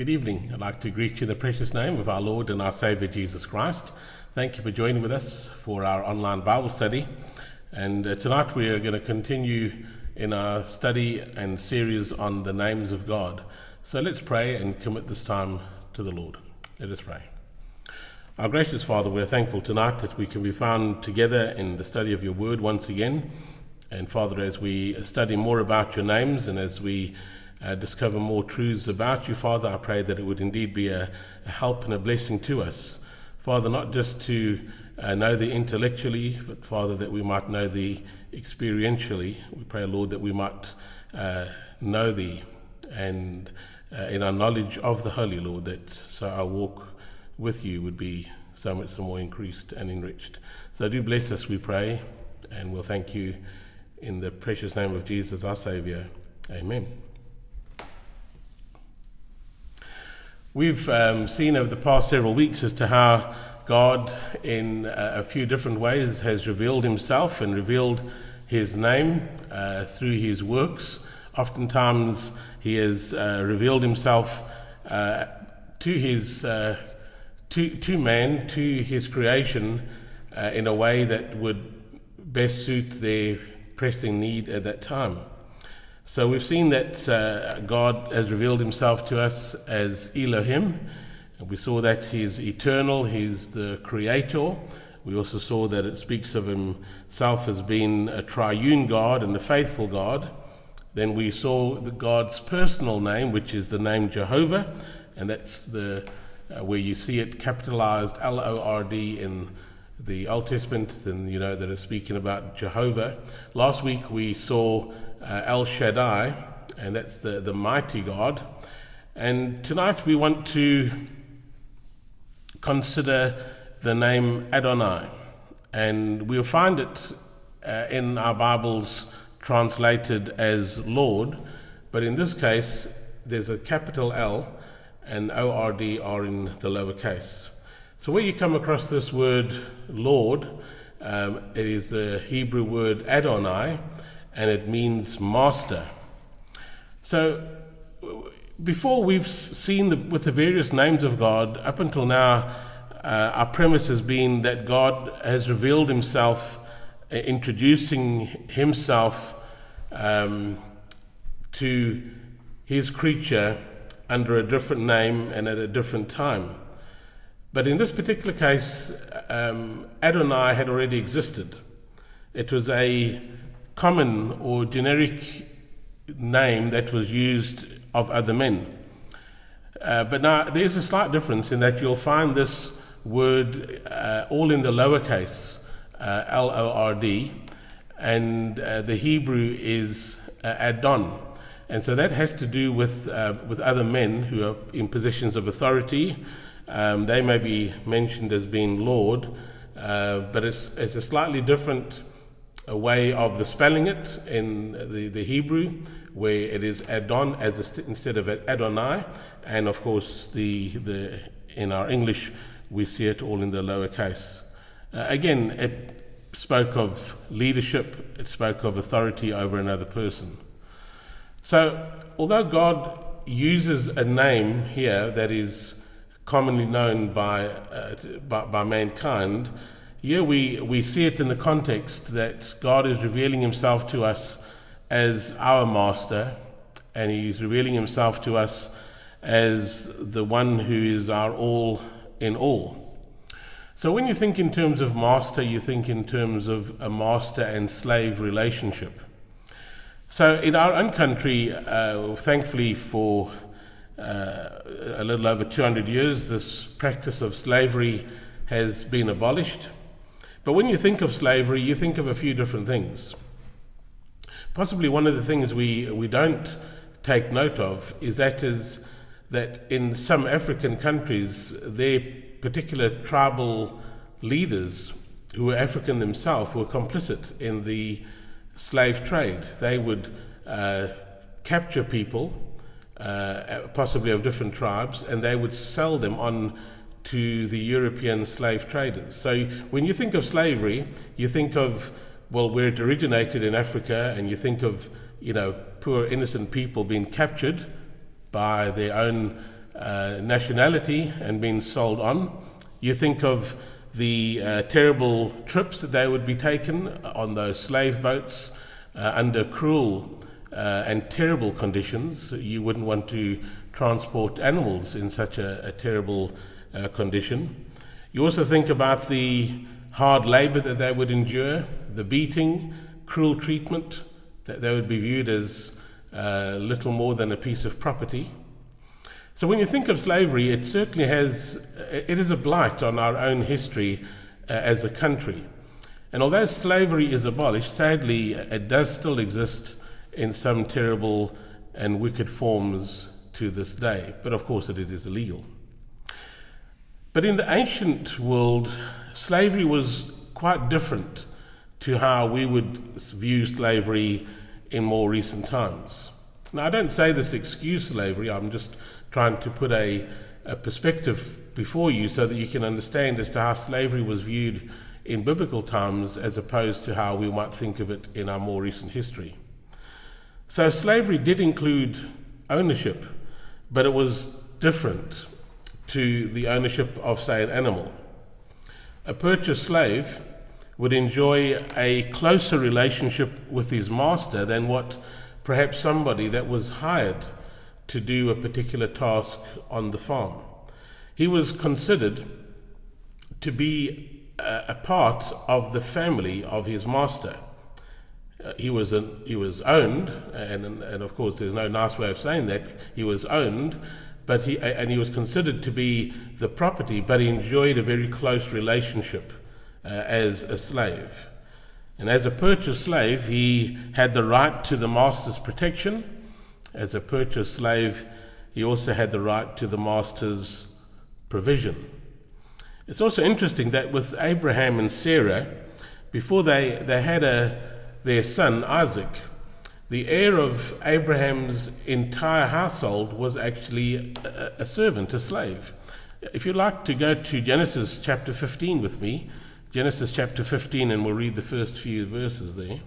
Good evening. I'd like to greet you in the precious name of our Lord and our Savior Jesus Christ. Thank you for joining with us for our online Bible study. And uh, tonight we are going to continue in our study and series on the names of God. So let's pray and commit this time to the Lord. Let us pray. Our gracious Father, we're thankful tonight that we can be found together in the study of your word once again. And Father, as we study more about your names and as we uh, discover more truths about you, Father, I pray that it would indeed be a, a help and a blessing to us. Father, not just to uh, know thee intellectually, but Father, that we might know thee experientially. We pray, Lord, that we might uh, know thee and uh, in our knowledge of the Holy Lord, that so our walk with you would be so much the more increased and enriched. So do bless us, we pray, and we'll thank you in the precious name of Jesus, our Saviour. Amen. We've um, seen over the past several weeks as to how God, in uh, a few different ways, has revealed himself and revealed his name uh, through his works. Oftentimes, he has uh, revealed himself uh, to his uh, to, to man, to his creation, uh, in a way that would best suit their pressing need at that time. So we've seen that uh, God has revealed himself to us as Elohim. And we saw that he's eternal, he's the creator. We also saw that it speaks of himself as being a triune God and a faithful God. Then we saw the God's personal name, which is the name Jehovah, and that's the uh, where you see it capitalized L O R D in the Old Testament, then you know that it's speaking about Jehovah. Last week we saw uh, El Shaddai, and that's the, the mighty God. And tonight we want to consider the name Adonai. And we'll find it uh, in our Bibles translated as Lord, but in this case there's a capital L and ORD are in the lowercase. So where you come across this word Lord, um, it is the Hebrew word Adonai, and it means master. So before we've seen the, with the various names of God, up until now, uh, our premise has been that God has revealed himself, uh, introducing himself um, to his creature under a different name and at a different time. But in this particular case, um, Adonai had already existed. It was a common or generic name that was used of other men. Uh, but now there's a slight difference in that you'll find this word uh, all in the lowercase, uh, L O R D, and uh, the Hebrew is uh, Adon. And so that has to do with, uh, with other men who are in positions of authority. Um, they may be mentioned as being Lord, but it's, it's a slightly different uh, way of the spelling it in the, the Hebrew, where it is Adon as st- instead of Adonai. And of course, the, the, in our English, we see it all in the lower case. Uh, again, it spoke of leadership, it spoke of authority over another person. So, although God uses a name here that is commonly known by, uh, by, by, mankind, here we, we see it in the context that God is revealing himself to us as our master, and he's revealing himself to us as the one who is our all in all. So, when you think in terms of master, you think in terms of a master and slave relationship. So, in our own country, uh, thankfully for uh, a little over 200 years, this practice of slavery has been abolished. But when you think of slavery, you think of a few different things. Possibly one of the things we, we don't take note of is that is that in some African countries, their particular tribal leaders who were African themselves were complicit in the slave trade. They would uh, capture people, uh, possibly of different tribes, and they would sell them on to the European slave traders. So when you think of slavery, you think of, well, where it originated in Africa, and you think of, you know, poor innocent people being captured by their own uh, nationality and being sold on. You think of the uh, terrible trips that they would be taken on those slave boats uh, under cruel uh, and terrible conditions. You wouldn't want to transport animals in such a, a terrible uh, condition. You also think about the hard labor that they would endure, the beating, cruel treatment, that they would be viewed as uh, little more than a piece of property. So when you think of slavery, it certainly has, it is a blight on our own history uh, as a country. And although slavery is abolished, sadly, it does still exist in some terrible and wicked forms to this day. But of course, it is illegal. But in the ancient world, slavery was quite different to how we would view slavery in more recent times. Now, I don't say this excuse slavery, I'm just trying to put a, a perspective before you so that you can understand as to how slavery was viewed in biblical times as opposed to how we might think of it in our more recent history. So, slavery did include ownership, but it was different to the ownership of, say, an animal. A purchased slave would enjoy a closer relationship with his master than what perhaps somebody that was hired to do a particular task on the farm. He was considered to be a, part of the family of his master. Uh, he was an, he was owned, and, and of course there's no nice way of saying that. He was owned, but he and he was considered to be the property, but he enjoyed a very close relationship uh, as a slave. And as a purchased slave, he had the right to the master's protection. As a purchased slave, he also had the right to the master's provision. It's also interesting that with Abraham and Sarah, before they, they had a, their son Isaac, the heir of Abraham's entire household was actually a, a servant, a slave. If you'd like to go to Genesis chapter 15 with me, Genesis chapter 15, and we'll read the first few verses there.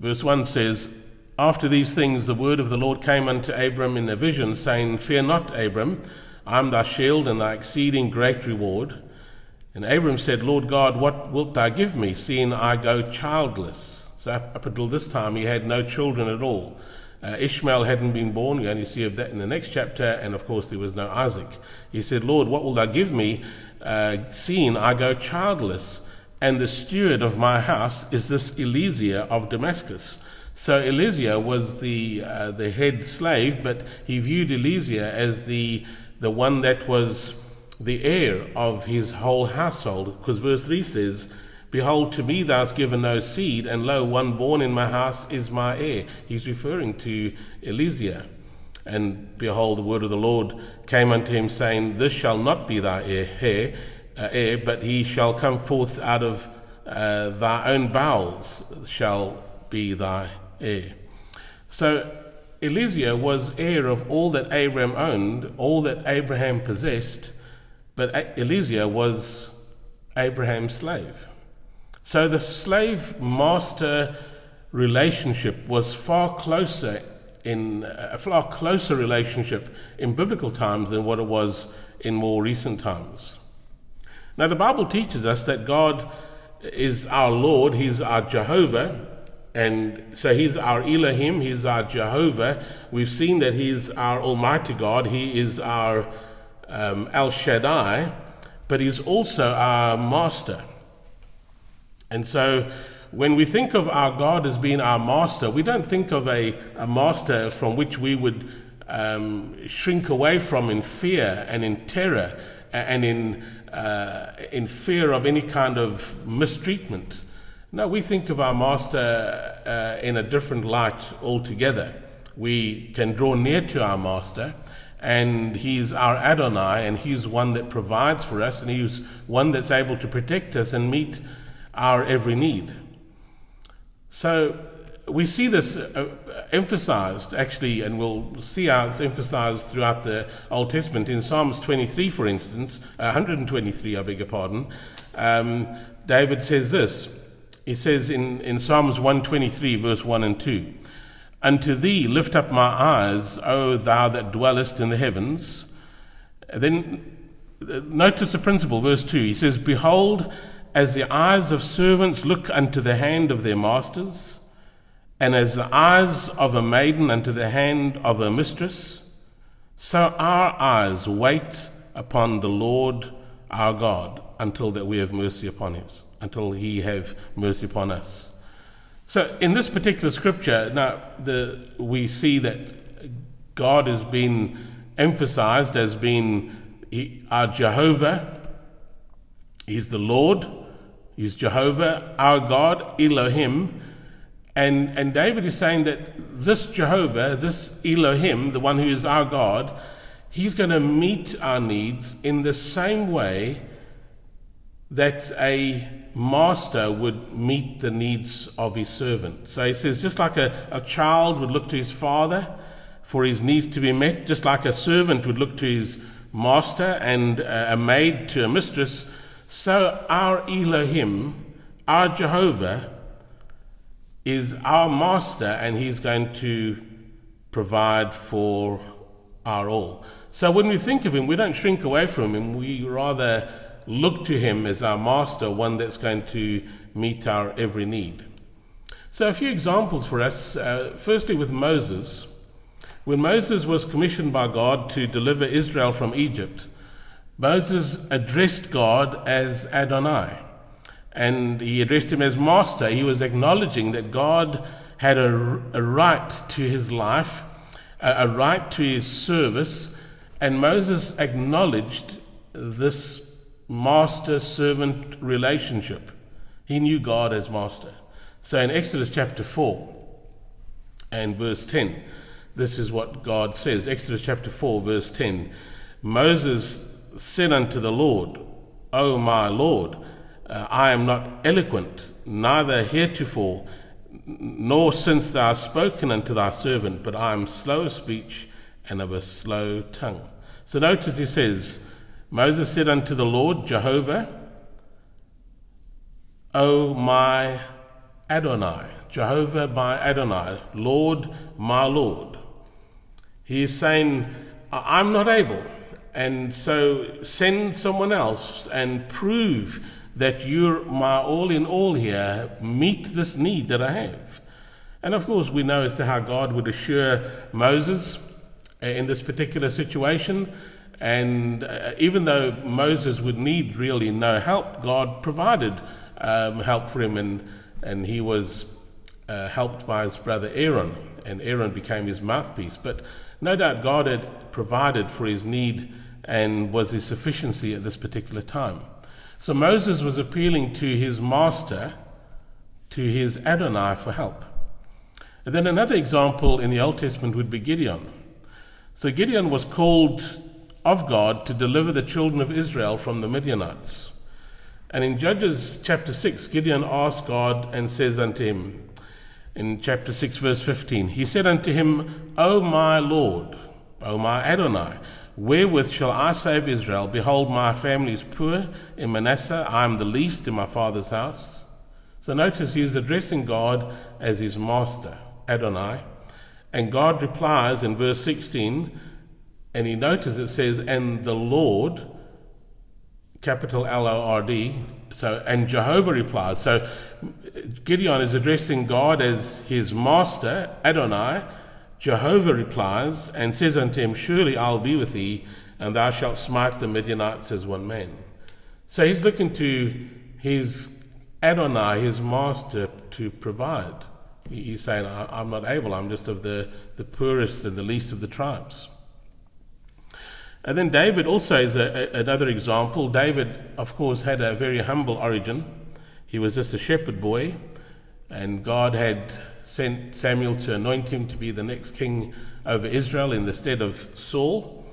Verse 1 says, After these things the word of the Lord came unto Abram in a vision, saying, Fear not, Abram, I am thy shield and thy exceeding great reward. And Abram said, Lord God, what wilt thou give me, seeing I go childless? So up until this time he had no children at all. Uh, Ishmael hadn't been born. You only see of that in the next chapter. And of course, there was no Isaac. He said, Lord, what will thou give me, uh, seeing I go childless? And the steward of my house is this Eliezer of Damascus. So Eliezer was the, uh, the head slave, but he viewed Eliezer as the, the one that was the heir of his whole household. Because verse 3 says, Behold, to me thou hast given no seed, and lo, one born in my house is my heir. He's referring to Eliezer. And behold, the word of the Lord came unto him, saying, This shall not be thy heir, uh, heir but he shall come forth out of uh, thy own bowels, shall be thy heir. So Eliezer was heir of all that Abraham owned, all that Abraham possessed, but Eliezer was Abraham's slave. So the slave master relationship was far closer in uh, a far closer relationship in biblical times than what it was in more recent times. Now the Bible teaches us that God is our Lord, he's our Jehovah, and so he's our Elohim, he's our Jehovah. We've seen that he's our Almighty God, he is our um, El Shaddai, but he's also our master. And so when we think of our God as being our master, we don't think of a, a master from which we would um, shrink away from in fear and in terror and in, uh, in fear of any kind of mistreatment. No, we think of our master uh, in a different light altogether. We can draw near to our master, and he's our Adonai, and he's one that provides for us, and he's one that's able to protect us and meet our every need. So we see this uh, emphasized actually, and we'll see how it's emphasized throughout the Old Testament. In Psalms 23, for instance, uh, 123, I beg your pardon, um, David says this. He says in, in Psalms 123, verse 1 and 2 Unto thee lift up my eyes, O thou that dwellest in the heavens. Then notice the principle, verse 2. He says, Behold, as the eyes of servants look unto the hand of their masters, and as the eyes of a maiden unto the hand of her mistress, so our eyes wait upon the Lord our God until that we have mercy upon him, until he have mercy upon us. So in this particular scripture, now the, we see that God has been emphasized as being our Jehovah. He's the Lord. He's Jehovah, our God, Elohim. And, and David is saying that this Jehovah, this Elohim, the one who is our God, he's going to meet our needs in the same way that a master would meet the needs of his servant. So he says, just like a, a child would look to his father for his needs to be met, just like a servant would look to his master and a maid to a mistress, so our Elohim, our Jehovah, is our master and he's going to provide for our all. So when we think of him, we don't shrink away from him, we rather look to him as our master, one that's going to meet our every need. So, a few examples for us. Uh, firstly, with Moses. When Moses was commissioned by God to deliver Israel from Egypt, Moses addressed God as Adonai. And he addressed him as master. He was acknowledging that God had a, a right to his life, a, a right to his service. And Moses acknowledged this master servant relationship. He knew God as master. So in Exodus chapter 4 and verse 10, this is what God says. Exodus chapter 4, verse 10 Moses said unto the Lord, O my Lord, uh, I am not eloquent, neither heretofore, nor since thou hast spoken unto thy servant, but I am slow of speech and of a slow tongue. So notice he says, Moses said unto the Lord, Jehovah, O my Adonai, Jehovah my Adonai, Lord my Lord. He is saying, I'm not able, and so send someone else and prove that you're my all in all here. Meet this need that I have. And of course, we know as to how God would assure Moses uh, in this particular situation and uh, even though Moses would need really no help, God provided um, help for him, and, and he was uh, helped by his brother Aaron, and Aaron became his mouthpiece. But no doubt God had provided for his need and was his sufficiency at this particular time. So Moses was appealing to his master, to his Adonai, for help. And then another example in the Old Testament would be Gideon. So Gideon was called of God to deliver the children of Israel from the Midianites. And in Judges chapter 6, Gideon asked God and says unto him, in chapter 6, verse 15, He said unto him, O my Lord, O my Adonai, wherewith shall I save Israel? Behold, my family is poor in Manasseh, I am the least in my father's house. So notice he is addressing God as his master, Adonai. And God replies in verse 16, and he notices it says, and the Lord, capital L O R D, so, and Jehovah replies. So Gideon is addressing God as his master, Adonai. Jehovah replies and says unto him, Surely I'll be with thee, and thou shalt smite the Midianites as one man. So he's looking to his Adonai, his master, to provide. He's saying, I'm not able, I'm just of the, the poorest and the least of the tribes. And then David also is a, a, another example. David, of course, had a very humble origin. He was just a shepherd boy, and God had sent Samuel to anoint him to be the next king over Israel in the stead of Saul.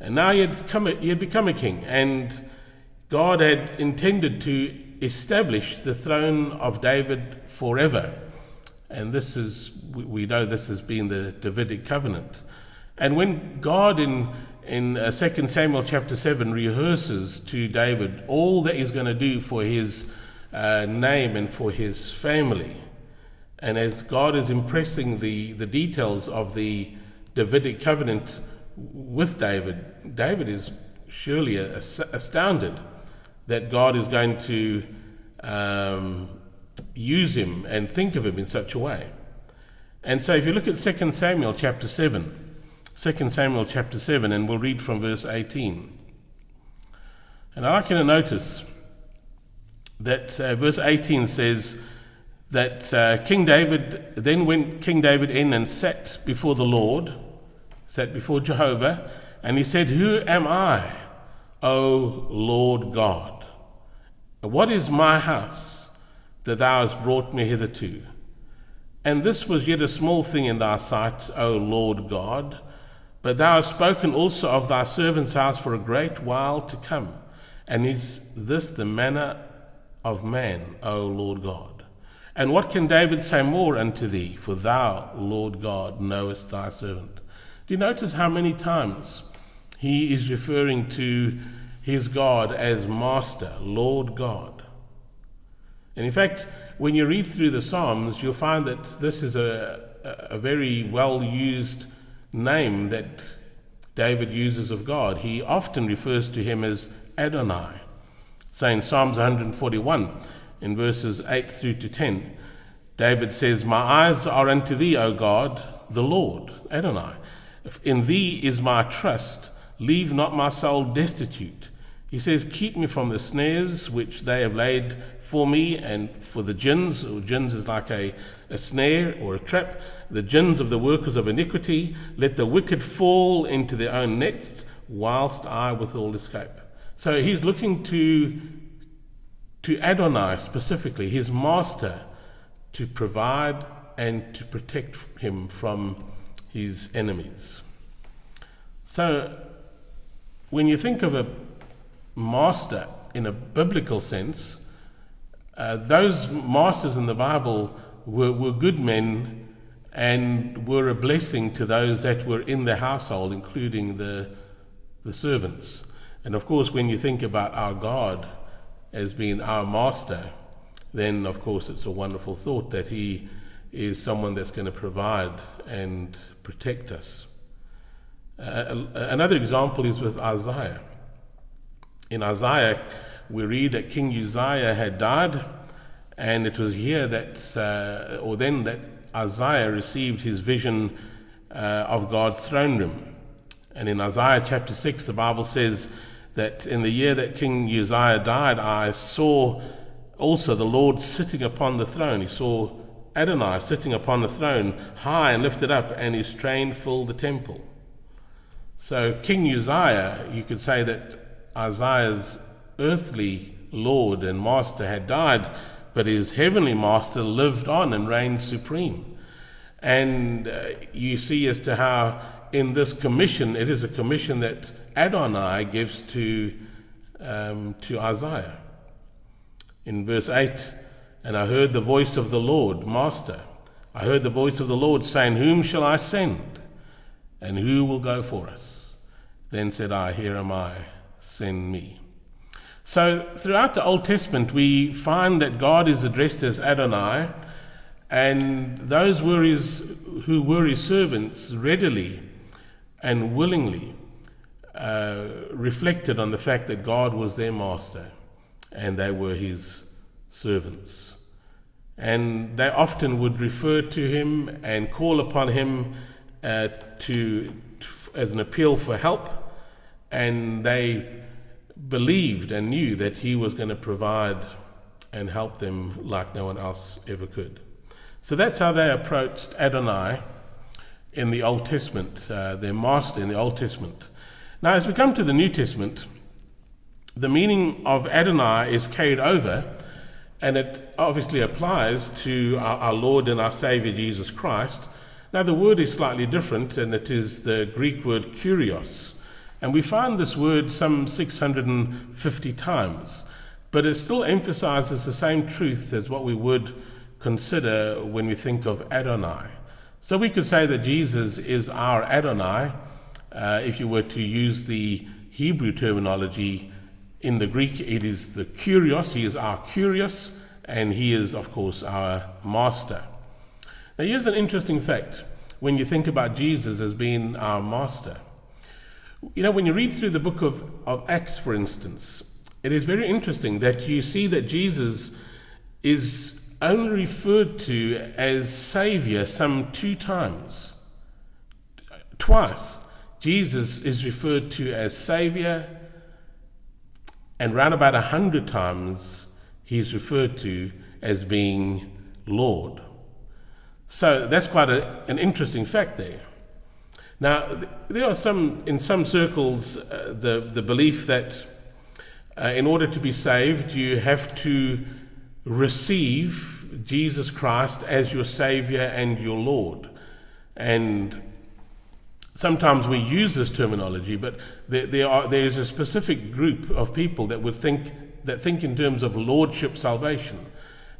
And now he had, come, he had become a king, and God had intended to establish the throne of David forever. And this is, we know this has been the Davidic covenant. And when God, in in uh, 2 Samuel chapter 7 rehearses to David all that he's going to do for his uh, name and for his family. And as God is impressing the, the details of the Davidic covenant with David, David is surely astounded that God is going to um, use him and think of him in such a way. And so if you look at 2 Samuel chapter 7, 2 Samuel chapter 7, and we'll read from verse 18. And I'd like notice that uh, verse 18 says that uh, King David, then went King David in and sat before the Lord, sat before Jehovah, and he said, Who am I, O Lord God? What is my house that thou hast brought me hitherto? And this was yet a small thing in thy sight, O Lord God. But thou hast spoken also of thy servant's house for a great while to come. And is this the manner of man, O Lord God? And what can David say more unto thee? For thou, Lord God, knowest thy servant. Do you notice how many times he is referring to his God as Master, Lord God? And in fact, when you read through the Psalms, you'll find that this is a, a very well used name that David uses of God. He often refers to him as Adonai. So in Psalms 141, in verses 8 through to 10, David says, My eyes are unto thee, O God, the Lord, Adonai. In thee is my trust. Leave not my soul destitute. He says, Keep me from the snares which they have laid for me and for the gins. Or gins is like a, a snare or a trap. The gins of the workers of iniquity. Let the wicked fall into their own nets, whilst I withal escape. So he's looking to, to Adonai specifically, his master, to provide and to protect him from his enemies. So when you think of a master in a biblical sense, uh, those masters in the Bible were, were good men and were a blessing to those that were in the household, including the, the servants. And of course, when you think about our God as being our master, then of course it's a wonderful thought that He is someone that's going to provide and protect us. Uh, another example is with Isaiah in Isaiah, we read that King Uzziah had died, and it was here that, uh, or then that Isaiah received his vision uh, of God's throne room. And in Isaiah chapter 6, the Bible says that in the year that King Uzziah died, I saw also the Lord sitting upon the throne. He saw Adonai sitting upon the throne, high and lifted up, and his train filled the temple. So, King Uzziah, you could say that Isaiah's earthly Lord and Master had died, but his heavenly Master lived on and reigned supreme. And uh, you see as to how in this commission, it is a commission that Adonai gives to, um, to Isaiah. In verse 8, and I heard the voice of the Lord, Master. I heard the voice of the Lord saying, Whom shall I send? And who will go for us? Then said I, Here am I send me. So, throughout the Old Testament, we find that God is addressed as Adonai, and those were his, who were his servants readily and willingly uh, reflected on the fact that God was their master and they were his servants. And they often would refer to him and call upon him uh, to, to, as an appeal for help and they believed and knew that he was going to provide and help them like no one else ever could. So that's how they approached Adonai in the Old Testament, uh, their master in the Old Testament. Now, as we come to the New Testament, the meaning of Adonai is carried over, and it obviously applies to our, our Lord and our Savior Jesus Christ. Now, the word is slightly different, and it is the Greek word kurios. And we find this word some 650 times, but it still emphasizes the same truth as what we would consider when we think of Adonai. So we could say that Jesus is our Adonai uh, if you were to use the Hebrew terminology. In the Greek, it is the kurios, he is our kurios, and he is, of course, our master. Now, here's an interesting fact when you think about Jesus as being our master. You know, when you read through the book of, of Acts, for instance, it is very interesting that you see that Jesus is only referred to as Savior some two times. Twice, Jesus is referred to as Savior, and round about a hundred times, he's referred to as being Lord. So that's quite a, an interesting fact there. Now, there are some, in some circles, uh, the, the belief that uh, in order to be saved, you have to receive Jesus Christ as your Savior and your Lord. And sometimes we use this terminology, but there, there, are, there is a specific group of people that would think, that think in terms of lordship salvation.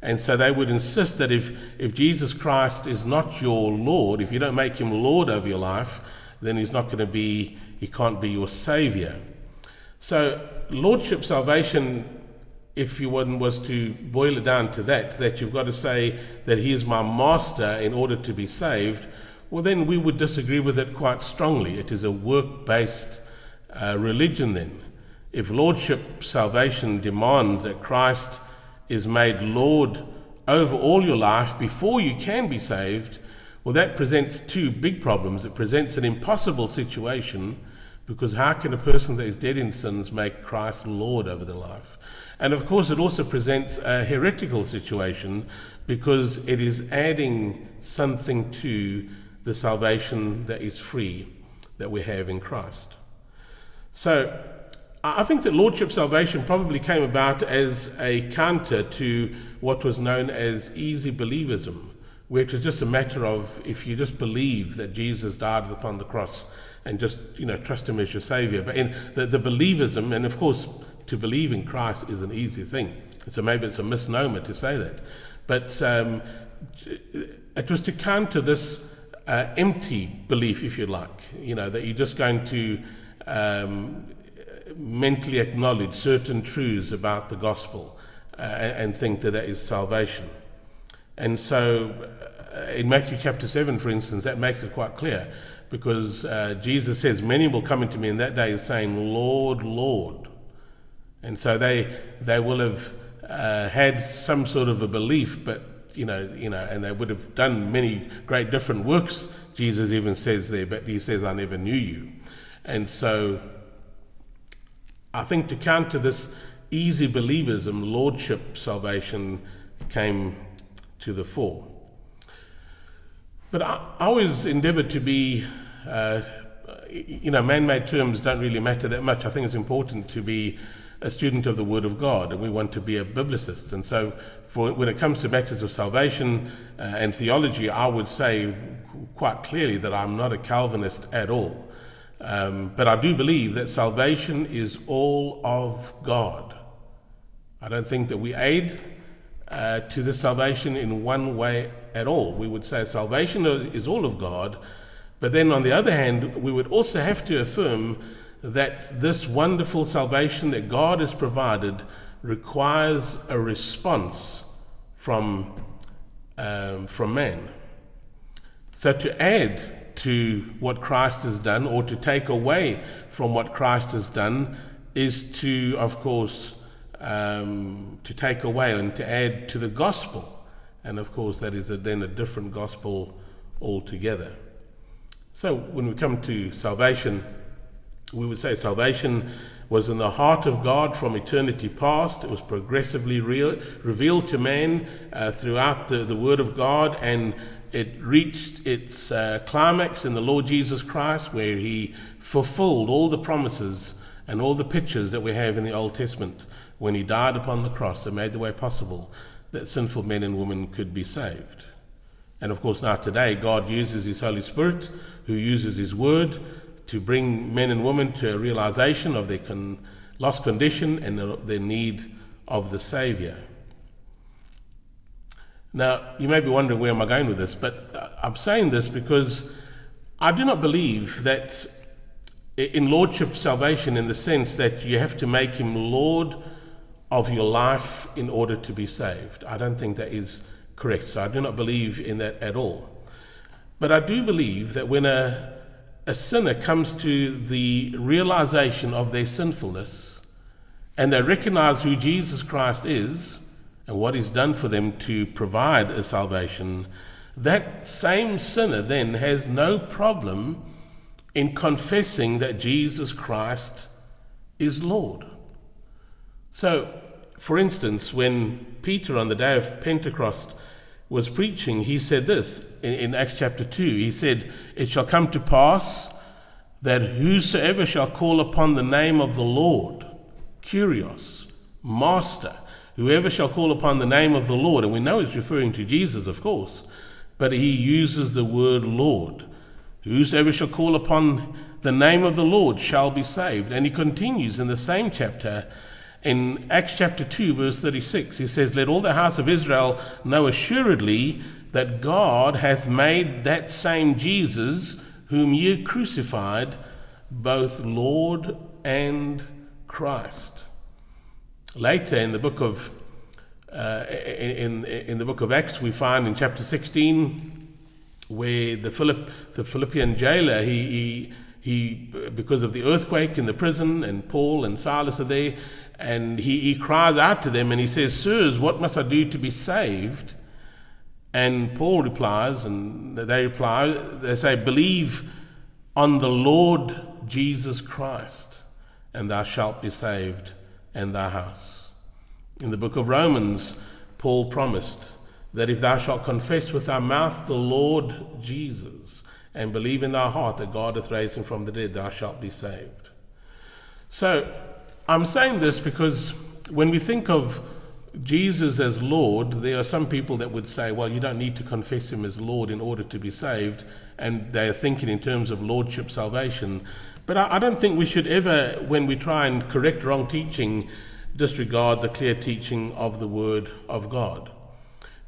And so they would insist that if, if Jesus Christ is not your Lord, if you don't make him Lord over your life, then he's not going to be, he can't be your Savior. So, Lordship salvation, if you one was to boil it down to that, that you've got to say that he is my master in order to be saved, well, then we would disagree with it quite strongly. It is a work based uh, religion, then. If Lordship salvation demands that Christ is made Lord over all your life before you can be saved, well, that presents two big problems. It presents an impossible situation because how can a person that is dead in sins make Christ Lord over their life? And of course, it also presents a heretical situation because it is adding something to the salvation that is free that we have in Christ. So, I think that Lordship salvation probably came about as a counter to what was known as easy believism, where it was just a matter of if you just believe that Jesus died upon the cross and just you know trust Him as your Savior. But in the, the believism, and of course, to believe in Christ is an easy thing. So maybe it's a misnomer to say that, but um, it was to counter this uh, empty belief, if you like. You know that you're just going to um, mentally acknowledge certain truths about the gospel uh, and think that that is salvation. And so, uh, in Matthew chapter 7, for instance, that makes it quite clear because uh, Jesus says, Many will come into me in that day saying, Lord, Lord. And so they, they will have uh, had some sort of a belief, but, you know, you know, and they would have done many great different works, Jesus even says there, but he says, I never knew you. And so I think to counter this easy believism, lordship salvation came to the fore. But I, I always endeavored to be, uh, you know, man made terms don't really matter that much. I think it's important to be a student of the Word of God, and we want to be a biblicist. And so, for, when it comes to matters of salvation uh, and theology, I would say quite clearly that I'm not a Calvinist at all. Um, but I do believe that salvation is all of God. I don't think that we aid uh, to the salvation in one way at all. We would say salvation is all of God, but then on the other hand, we would also have to affirm that this wonderful salvation that God has provided requires a response from, um, from man. So to add to what Christ has done or to take away from what Christ has done is to, of course, um, to take away and to add to the gospel. And of course, that is a, then a different gospel altogether. So when we come to salvation, we would say salvation was in the heart of God from eternity past. It was progressively real, revealed to man uh, throughout the, the Word of God and it reached its uh, climax in the Lord Jesus Christ, where he fulfilled all the promises and all the pictures that we have in the Old Testament when he died upon the cross and made the way possible that sinful men and women could be saved. And of course, now today, God uses his Holy Spirit, who uses his word to bring men and women to a realization of their con- lost condition and their need of the Savior. Now, you may be wondering where am I going with this, but I'm saying this because I do not believe that in lordship salvation, in the sense that you have to make him Lord of your life in order to be saved. I don't think that is correct. So I do not believe in that at all. But I do believe that when a, a sinner comes to the realization of their sinfulness and they recognize who Jesus Christ is and what he's done for them to provide a salvation, that same sinner then has no problem in confessing that Jesus Christ is Lord. So, for instance, when Peter on the day of Pentecost was preaching, he said this in, in, Acts chapter 2. He said, It shall come to pass that whosoever shall call upon the name of the Lord, Kyrios, Master, whoever shall call upon the name of the Lord, and we know he's referring to Jesus, of course, but he uses the word Lord. Whosoever shall call upon the name of the Lord shall be saved. And he continues in the same chapter, in Acts chapter 2, verse 36, he says, Let all the house of Israel know assuredly that God hath made that same Jesus, whom ye crucified, both Lord and Christ. Later in the book of uh, in, in the book of Acts, we find in chapter 16 where the, Philipp, the Philippian jailer, he, he, he, because of the earthquake in the prison, and Paul and Silas are there, and he, he cries out to them and he says, Sirs, what must I do to be saved? And Paul replies, and they reply, they say, Believe on the Lord Jesus Christ, and thou shalt be saved, and thy house. In the book of Romans, Paul promised that if thou shalt confess with thy mouth the Lord Jesus, and believe in thy heart that God hath raised him from the dead, thou shalt be saved. So, I'm saying this because when we think of Jesus as Lord, there are some people that would say, well, you don't need to confess him as Lord in order to be saved, and they are thinking in terms of lordship salvation. But I, I don't think we should ever, when we try and correct wrong teaching, disregard the clear teaching of the Word of God.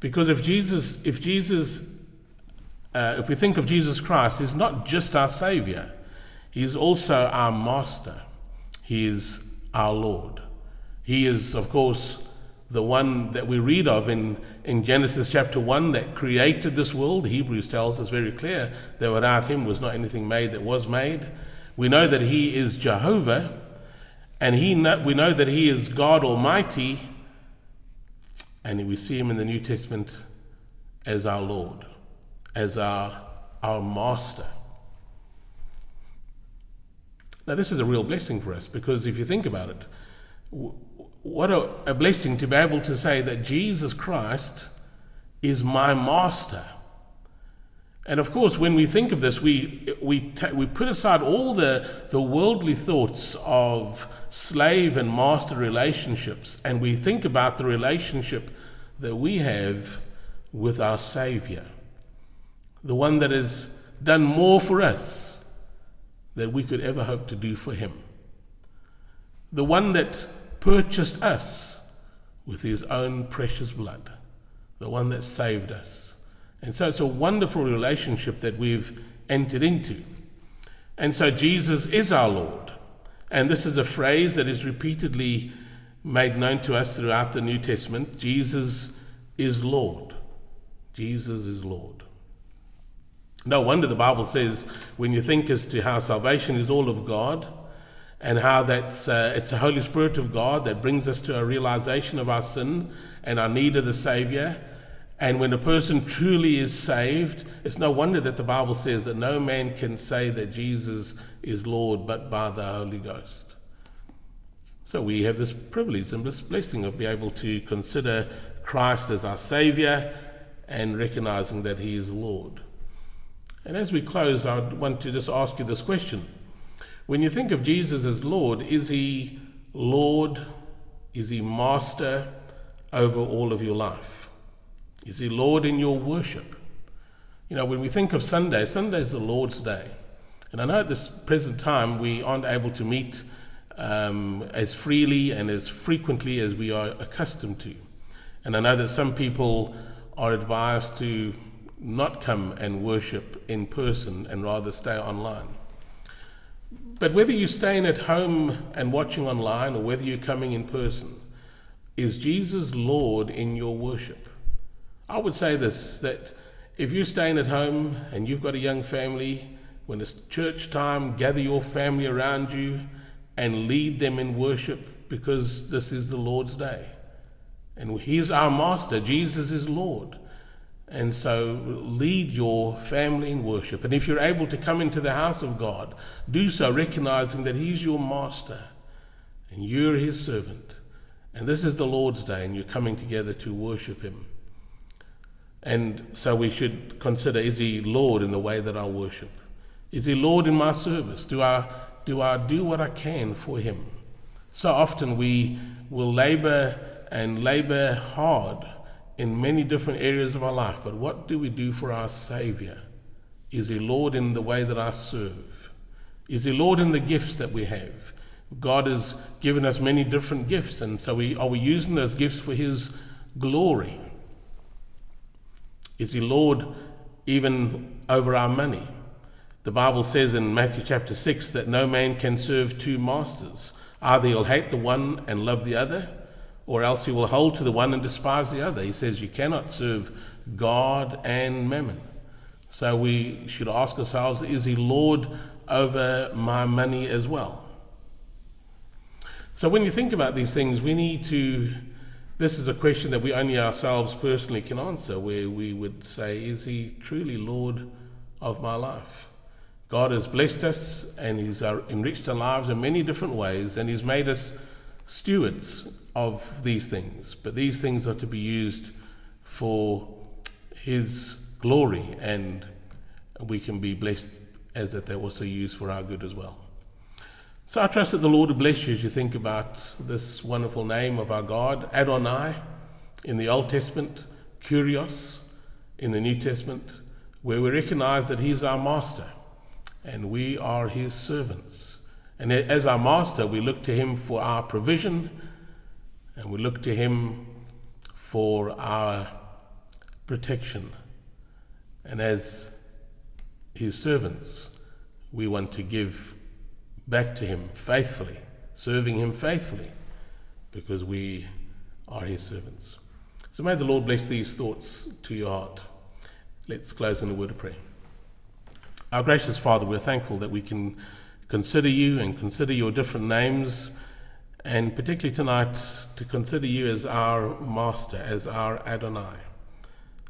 Because if Jesus, if Jesus, uh, if we think of Jesus Christ, he's not just our Savior, he's also our Master. He is our Lord. He is, of course, the one that we read of in, in Genesis chapter 1 that created this world. Hebrews tells us very clear that without him was not anything made that was made. We know that he is Jehovah, and he we know that he is God Almighty, and we see him in the New Testament as our Lord, as our, our Master. Now, this is a real blessing for us because if you think about it, what a, a blessing to be able to say that Jesus Christ is my master. And of course, when we think of this, we, we, we put aside all the, the worldly thoughts of slave and master relationships, and we think about the relationship that we have with our Savior, the one that has done more for us than we could ever hope to do for him. The one that purchased us with his own precious blood, the one that saved us. And so it's a wonderful relationship that we've entered into. And so Jesus is our Lord. And this is a phrase that is repeatedly made known to us throughout the New Testament Jesus is Lord. Jesus is Lord. No wonder the Bible says when you think as to how salvation is all of God and how that's, uh, it's the Holy Spirit of God that brings us to a realization of our sin and our need of the Savior. And when a person truly is saved, it's no wonder that the Bible says that no man can say that Jesus is Lord but by the Holy Ghost. So we have this privilege and this blessing of being able to consider Christ as our Savior and recognizing that He is Lord. And as we close, I want to just ask you this question. When you think of Jesus as Lord, is he Lord? Is he master over all of your life? Is he Lord in your worship? You know, when we think of Sunday, Sunday is the Lord's day. And I know at this present time we aren't able to meet um, as freely and as frequently as we are accustomed to. And I know that some people are advised to not come and worship in person and rather stay online. But whether you're staying at home and watching online or whether you're coming in person, is Jesus Lord in your worship? I would say this that if you're staying at home and you've got a young family, when it's church time, gather your family around you and lead them in worship because this is the Lord's day. And He's our Master, Jesus is Lord. And so lead your family in worship. And if you're able to come into the house of God, do so recognizing that He's your Master and you're His servant. And this is the Lord's day, and you're coming together to worship Him. And so we should consider is He Lord in the way that I worship? Is He Lord in my service? Do I do, I do what I can for Him? So often we will labor and labor hard in many different areas of our life, but what do we do for our Savior? Is He Lord in the way that I serve? Is He Lord in the gifts that we have? God has given us many different gifts, and so we, are we using those gifts for His glory? Is He Lord even over our money? The Bible says in Matthew chapter 6 that no man can serve two masters. Either he'll hate the one and love the other, or else he will hold to the one and despise the other. He says you cannot serve God and mammon. So we should ask ourselves is he Lord over my money as well? So when you think about these things, we need to. This is a question that we only ourselves personally can answer, where we would say, Is he truly Lord of my life? God has blessed us and He's uh, enriched our lives in many different ways, and He's made us stewards of these things. But these things are to be used for His glory, and we can be blessed as that they're also used for our good as well. So I trust that the Lord will bless you as you think about this wonderful name of our God, Adonai, in the Old Testament, Kyrios in the New Testament, where we recognize that He's our Master and we are his servants. And as our master, we look to him for our provision and we look to him for our protection. And as his servants, we want to give back to him faithfully, serving him faithfully, because we are his servants. So may the Lord bless these thoughts to your heart. Let's close in a word of prayer. Our gracious Father, we're thankful that we can consider you and consider your different names, and particularly tonight to consider you as our Master, as our Adonai.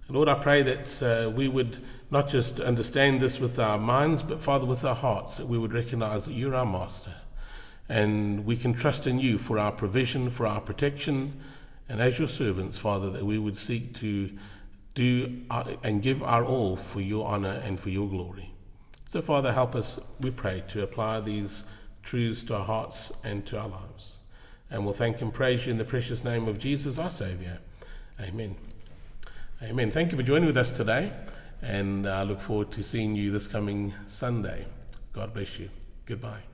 Lord, I pray that uh, we would not just understand this with our minds, but Father, with our hearts, that we would recognize that you're our Master. And we can trust in you for our provision, for our protection, and as your servants, Father, that we would seek to do our, and give our all for your honor and for your glory. So, Father, help us, we pray, to apply these truths to our hearts and to our lives. And we'll thank and praise you in the precious name of Jesus, our Saviour. Amen. Amen. Thank you for joining with us today, and I look forward to seeing you this coming Sunday. God bless you. Goodbye.